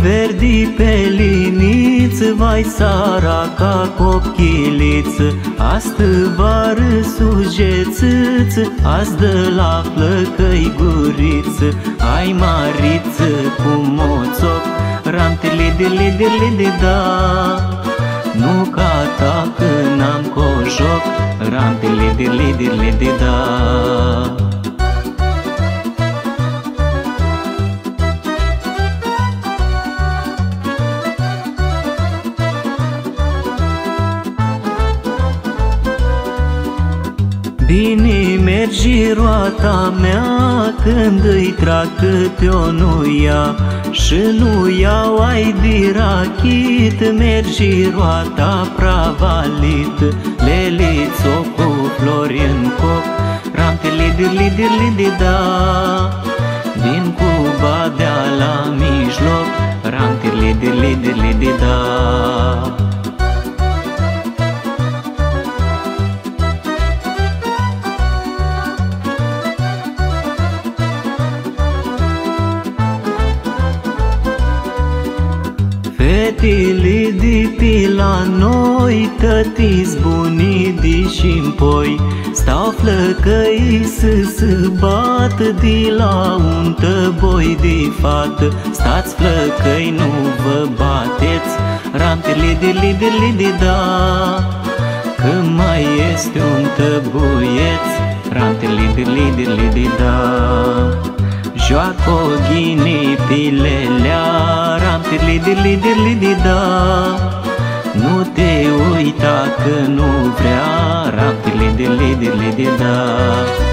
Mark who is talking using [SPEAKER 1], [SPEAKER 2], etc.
[SPEAKER 1] verdi pe liniță, vai sara ca cochiliță, Astă vară sujețâță, azi de la flăcăi guriță, Ai mariță cu moțoc, ram tili dili dili da. Nu ca ta când am cojoc, ram tili dili dili da Bine mergi roata mea când îi trag câte o nuia Și nu iau ai dirachit, mergi roata pravalit. Lelițo cu flori în coc, ram li da. Din Cuba de la mijloc, ram li da Fetele de pe la noi, tătiți bunii de și poi Stau flăcăi să se bată de la un tăboi de fată. Stați flăcăi, nu vă bateți, ramtele de li de li de da Că mai este un tăbuieț, ramtele de li de li de da Joacă o ghini pilelea Ram tirli dirli dirli di da. Nu te uita că nu vrea. Ram tirli dirli dirli di da